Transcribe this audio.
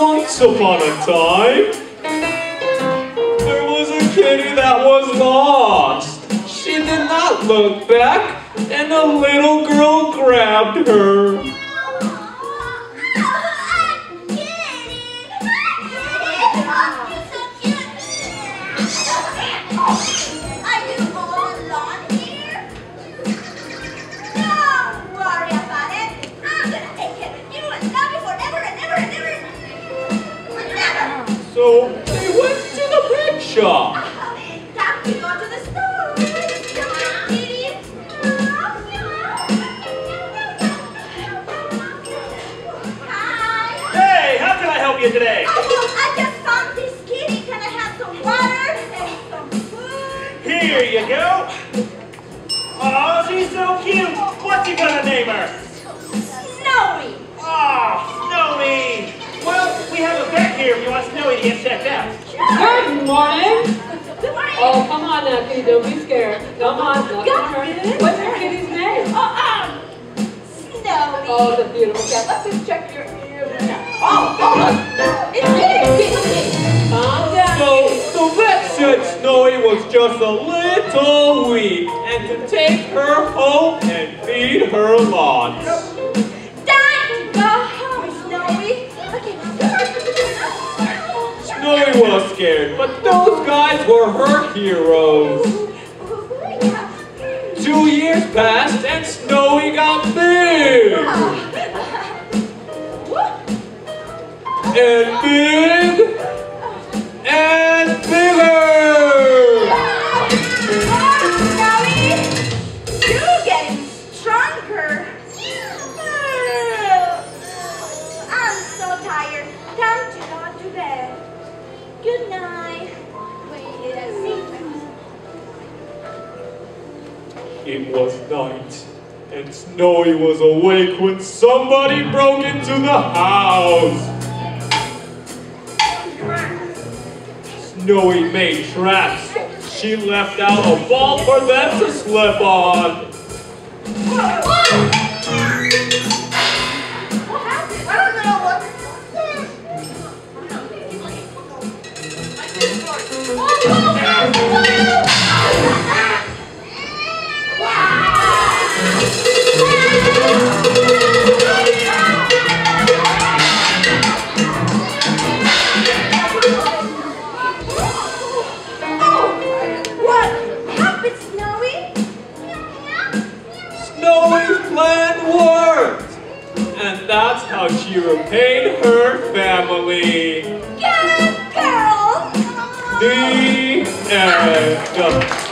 Once upon a time, there was a kitty that was lost. She did not look back, and a little girl grabbed her. So they went to the pet shop. To the store. Hey, how can I help you today? I just found this kitty. Can I have some water and some food? Here you go. Oh, she's so cute. What's you gonna vet here if you want Snowy to checked out. Good morning. Good morning. Oh, come on now, kitty. Don't be scared. Come on. Nothing Got hurt. it. What's your kitty's name? Oh, um, Snowy. Oh, the beautiful cat. Let's just check your ears now. Oh, oh, look. It's kitty, kitty. Calm down. So the vet said Snowy was just a little weak, and to take her home and feed her lots. Snowy was scared, but those guys were her heroes. Two years passed, and Snowy got big. And big. It was night, and Snowy was awake when somebody broke into the house. Snowy made traps. She left out a ball for them to slip on. What happened? I don't know what. What worked, and that's how she repaid her family. Good girl. The end.